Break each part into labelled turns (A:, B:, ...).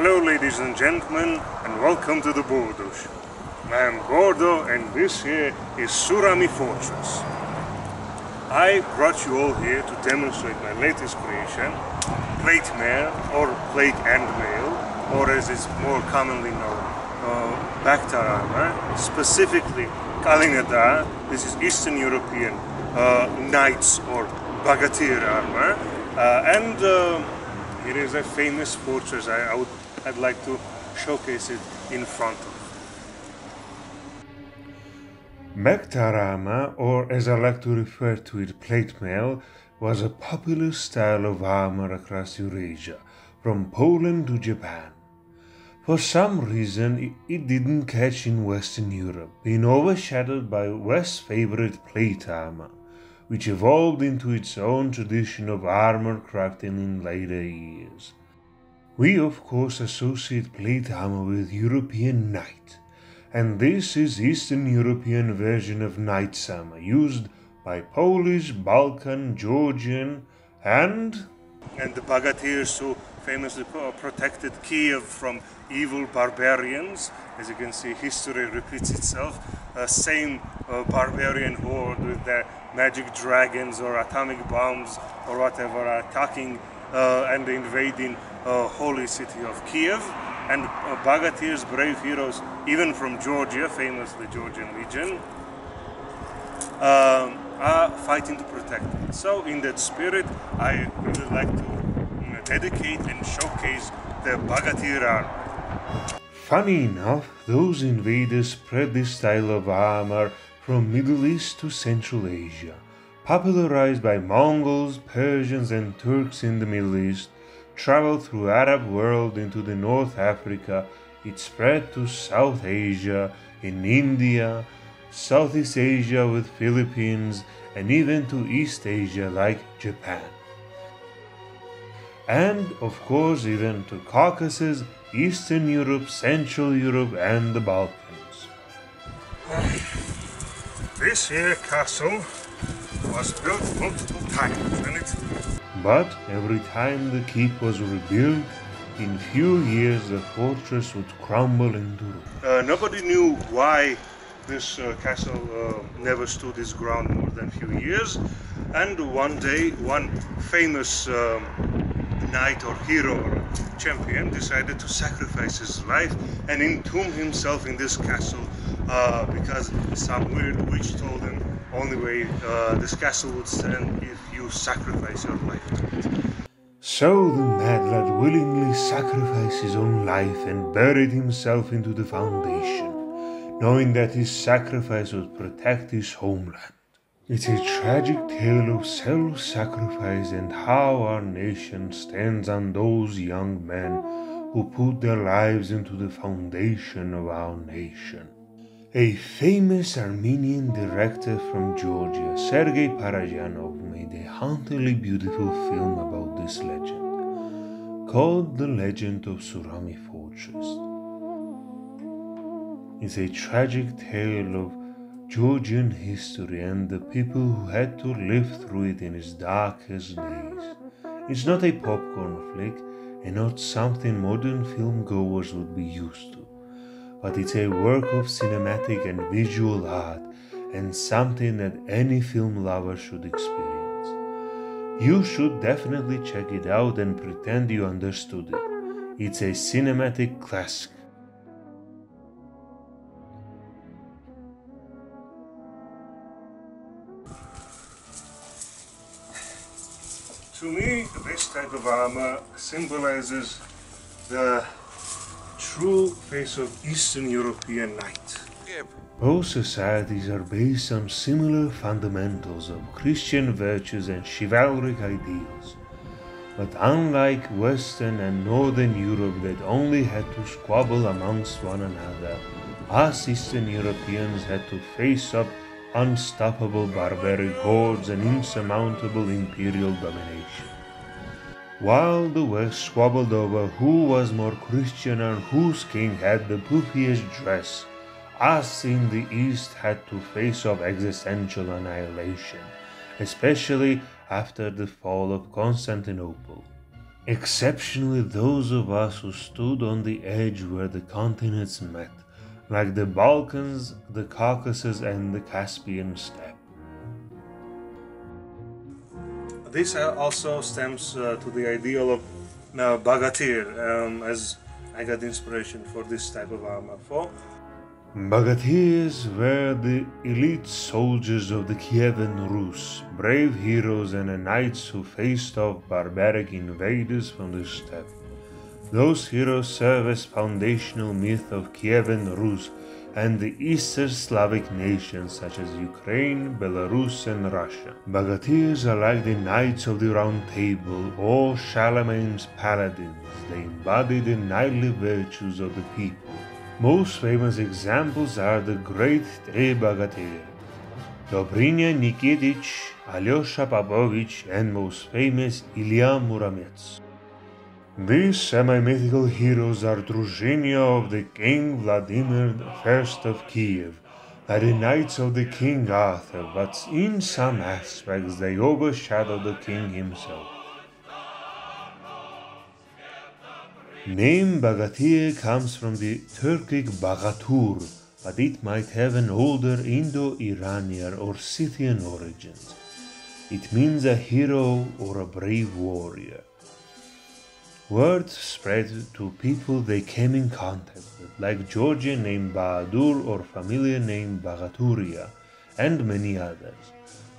A: Hello, ladies and gentlemen, and welcome to the Bordos. I am Gordo, and this here is Surami Fortress. I brought you all here to demonstrate my latest creation, plate mail or plate and mail, or as it's more commonly known, uh, armor, specifically Kalinada. This is Eastern European uh, knights or Bogatyr armor, uh, and uh, it is a famous fortress. I, I would, I'd like to showcase it in front of. Behter or as I like to refer to it, plate mail, was a popular style of armor across Eurasia, from Poland to Japan. For some reason, it didn't catch in Western Europe, being overshadowed by West's favorite plate armor, which evolved into its own tradition of armor crafting in later years. We, of course, associate armor with European knight, and this is Eastern European version of knight armor used by Polish, Balkan, Georgian, and and the Bogatyrs who famously protected Kiev from evil barbarians. As you can see, history repeats itself. Uh, same uh, barbarian horde with their magic dragons or atomic bombs or whatever attacking uh, and invading uh, holy city of Kiev and uh, Bogatyr's brave heroes, even from Georgia, famous the Georgian Legion, um, are fighting to protect it. So, in that spirit, I really like to know, dedicate and showcase the armor.
B: Funny enough, those invaders spread this style of armor from Middle East to Central Asia, popularized by Mongols, Persians, and Turks in the Middle East, traveled through Arab world into the North Africa, it spread to South Asia, in India, Southeast Asia with Philippines, and even to East Asia like Japan. And of course even to Caucasus, Eastern Europe, Central Europe and the Balkans.
A: This here castle was built multiple times and it
B: but every time the keep was rebuilt, in few years the fortress would crumble into ruin.
A: Uh, nobody knew why this uh, castle uh, never stood its ground more than a few years. And one day, one famous um, knight or hero or champion decided to sacrifice his life and entomb himself in this castle uh, because some weird witch told him only way uh, this castle would stand if you sacrifice your life.
B: So the mad lad willingly sacrificed his own life and buried himself into the foundation, knowing that his sacrifice would protect his homeland. It's a tragic tale of self sacrifice and how our nation stands on those young men who put their lives into the foundation of our nation. A famous Armenian director from Georgia, Sergei Parajanov, made a hauntingly beautiful film about this legend, called The Legend of Surami Fortress. It's a tragic tale of Georgian history and the people who had to live through it in its darkest days. It's not a popcorn flick and not something modern film goers would be used to but it's a work of cinematic and visual art and something that any film lover should experience. You should definitely check it out and pretend you understood it. It's a cinematic classic.
A: To me, this type of armor symbolizes the true face of Eastern European knight.
B: Both societies are based on similar fundamentals of Christian virtues and chivalric ideals. But unlike Western and Northern Europe that only had to squabble amongst one another, us Eastern Europeans had to face up unstoppable barbaric hordes and insurmountable imperial domination. While the West squabbled over who was more Christian and whose king had the poofiest dress, us in the East had to face off existential annihilation, especially after the fall of Constantinople. exceptionally those of us who stood on the edge where the continents met, like the Balkans, the Caucasus, and the Caspian steppe.
A: This also stems uh, to the ideal of uh, Bogatyr, um, as I got inspiration for this type of armor. For
B: Bogatyrs were the elite soldiers of the Kievan Rus, brave heroes and knights who faced off barbaric invaders from the steppe. Those heroes serve as foundational myth of Kievan Rus and the Eastern Slavic nations such as Ukraine, Belarus, and Russia. Bogatyrs are like the Knights of the Round Table or Charlemagne's paladins. They embody the knightly virtues of the people. Most famous examples are the great three Bogatyrs, Dobrynya Nikitich, Alyosha Popovich, and most famous Ilya Muromets. These semi-mythical heroes are Druzhina of the King Vladimir I of Kiev, are the knights of the King Arthur, but in some aspects they overshadow the king himself. Name Bogatyr comes from the Turkic Bagatur, but it might have an older Indo-Iranian or Scythian origin. It means a hero or a brave warrior. Word spread to people they came in contact with, like Georgian named Bahadur or familiar named Bagaturia, and many others.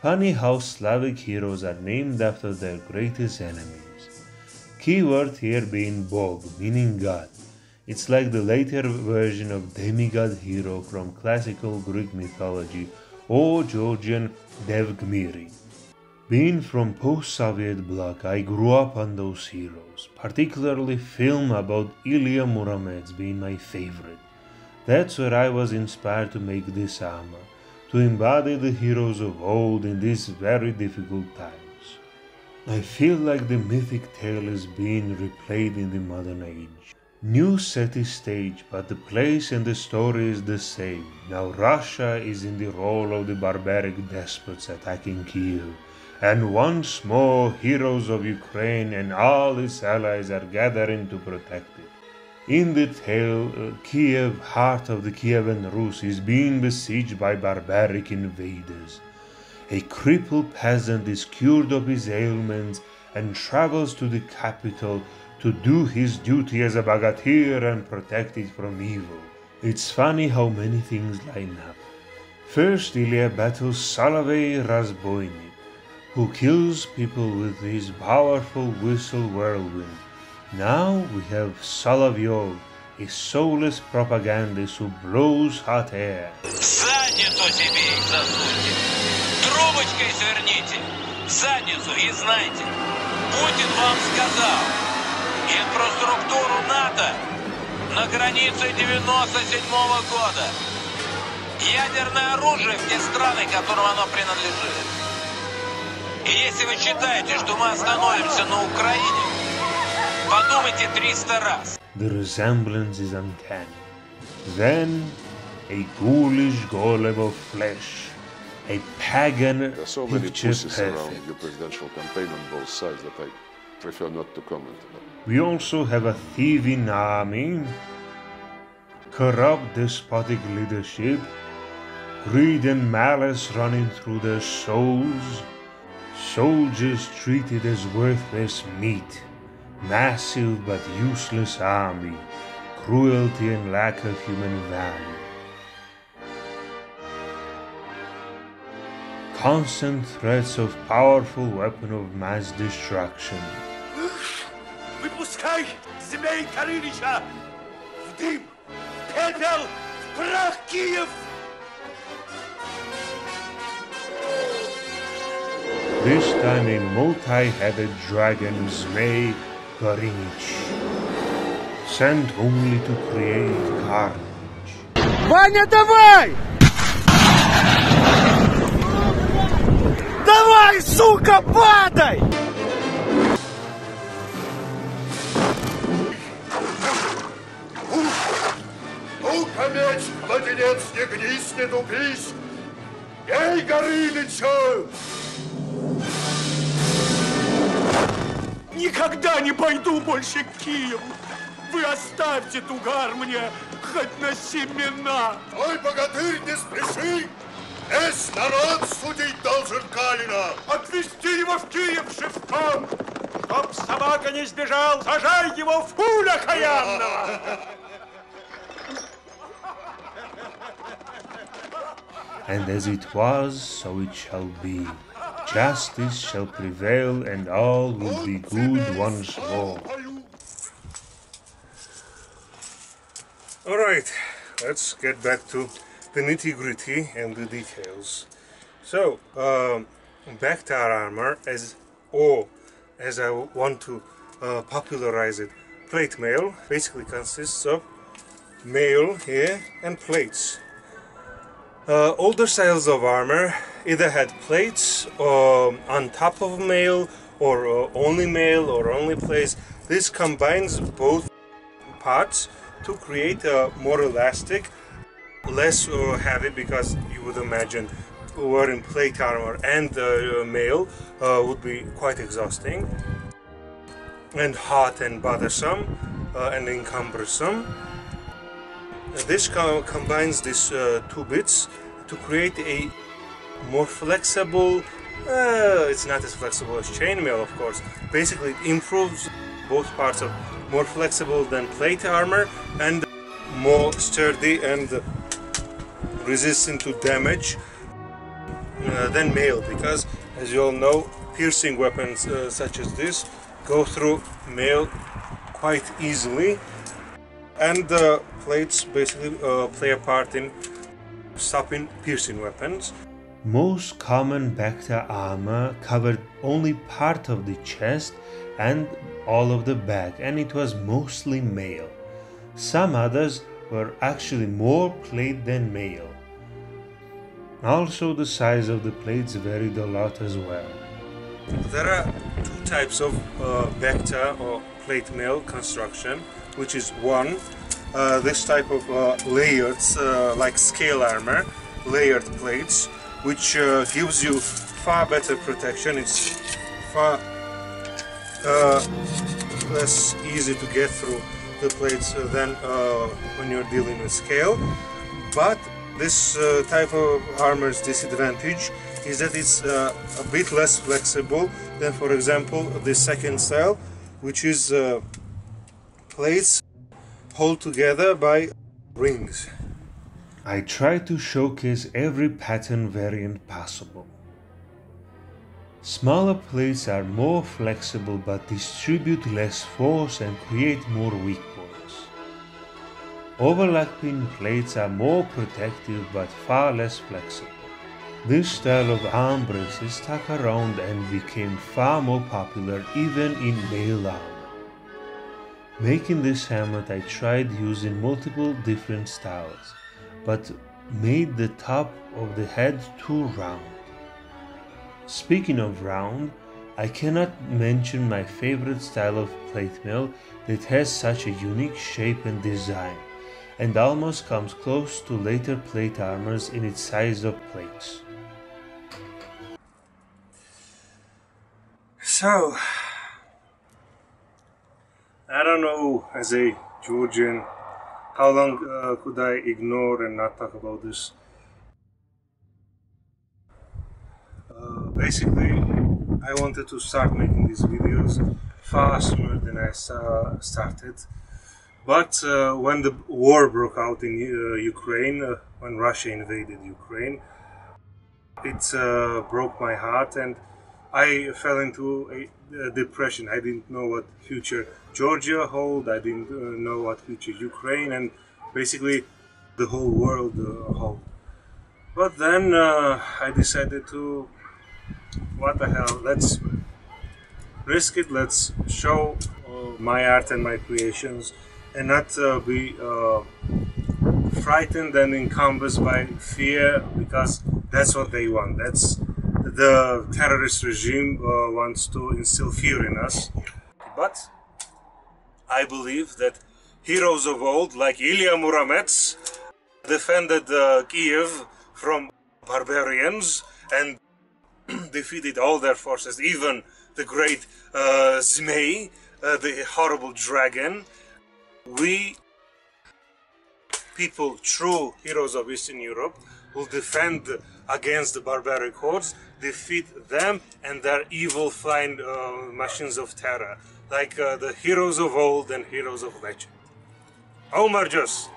B: Funny how Slavic heroes are named after their greatest enemies. Keyword here being Bog, meaning God. It's like the later version of demigod hero from classical Greek mythology or Georgian Devgmiri. Being from post-Soviet bloc, I grew up on those heroes, particularly film about Ilya Muromets being my favorite. That's where I was inspired to make this armor, to embody the heroes of old in these very difficult times. I feel like the mythic tale is being replayed in the modern age. New city stage, but the place and the story is the same. Now Russia is in the role of the barbaric despots attacking Kiev, and once more heroes of Ukraine and all its allies are gathering to protect it. In the tale, uh, Kiev, heart of the Kievan Rus, is being besieged by barbaric invaders. A crippled peasant is cured of his ailments and travels to the capital to do his duty as a bogatyr and protect it from evil. It's funny how many things line up. First, Ilya battles Solovey Razboinik, who kills people with his powerful whistle whirlwind. Now we have Solovyov, a soulless propagandist who blows hot air.
C: Трубочкой сверните, задницу и знайте, Путин вам сказал, инфраструктуру НАТО на границе 97 -го года. Ядерное оружие в те страны, которым оно принадлежит. И если вы считаете, что мы остановимся на Украине, подумайте 300 раз.
B: The resemblance is uncanny. Then, a ghoulish golem of flesh a pagan
D: There are so many pussies around your presidential campaign on both sides that I prefer not to comment on.
B: We also have a thieving army, corrupt despotic leadership, greed and malice running through their souls, soldiers treated as worthless meat, massive but useless army, cruelty and lack of human value. constant threats of powerful weapon of mass destruction.
E: Выпускай Змей Горыныча в дым, пепел, прах Киев!
B: A multi-headed dragon Zmei Gorinich, sent only to create carnage.
E: Ваня, давай! Давай, сука, падай!
F: Ну-ка, меч, младенец, не гнись, не тупись! Эй, Горыныча!
E: Никогда! не пойду больше к Киеву. Вы оставьте Тугар мне хоть на семена.
F: Ой, богатырь, не спеши! Весь народ судить должен Калина.
E: Отвезти его в Киев живком. Чтоб собака не сбежал, сажай его в пуля каянного.
B: And as it was, so it shall be. Justice shall prevail, and all will be good once more.
A: Alright, let's get back to the nitty gritty and the details. So, um, Behter armor, as or as I want to uh, popularize it, plate mail basically consists of mail here and plates. Uh, older styles of armor either had plates um, on top of mail or uh, only mail or only plates. This combines both parts to create a more elastic, less uh, heavy because you would imagine wearing plate armor and uh, mail uh, would be quite exhausting and hot and bothersome uh, and encumbersome. This co combines these uh, two bits to create a more flexible, uh, it's not as flexible as chainmail of course, basically it improves both parts of more flexible than plate armor and more sturdy and resistant to damage uh, than mail because as you all know piercing weapons uh, such as this go through mail quite easily. And the plates basically uh, play a part in stopping piercing weapons
B: most common Behter armor covered only part of the chest and all of the back, and it was mostly mail. Some others were actually more plate than mail. Also, the size of the plates varied a lot as well.
A: There are two types of uh, Behter or plate mail construction, which is one, uh, this type of uh, layered, uh, like scale armor, layered plates, which uh, gives you far better protection. It's far uh, less easy to get through the plates than uh, when you're dealing with scale. But this uh, type of armor's disadvantage is that it's uh, a bit less flexible than, for example, the second style, which is uh, plates hold together by rings.
B: I try to showcase every pattern variant possible. Smaller plates are more flexible but distribute less force and create more weak points. Overlapping plates are more protective but far less flexible. This style of arm braces stuck around and became far more popular even in mail armor. Making this helmet I tried using multiple different styles but made the top of the head too round. Speaking of round, I cannot mention my favorite style of plate mail that has such a unique shape and design, and almost comes close to later plate armors in its size of plates.
A: So, I don't know as a Georgian how long uh, could I ignore and not talk about this? Uh, basically, I wanted to start making these videos far sooner than I uh, started. But uh, when the war broke out in uh, Ukraine, uh, when Russia invaded Ukraine, it broke my heart and I fell into a, a, depression. I didn't know what future Georgia hold. I didn't uh, know what future Ukraine and basically the whole world uh, hold. But then uh, I decided to, what the hell? Let's risk it. Let's show uh, my art and my creations, and not uh, be uh, frightened and encompassed by fear because that's what they want. That's the terrorist regime uh, wants to instill fear in us. But I believe that heroes of old, like Ilya Muromets, defended uh, Kiev from barbarians, and defeated all their forces, even the great uh, Zmei, uh, the horrible dragon. We, people, true heroes of Eastern Europe, will defend against the barbaric hordes, defeat them and their evil flying uh, machines of terror, like uh, the heroes of old and heroes of legend. Omarjus!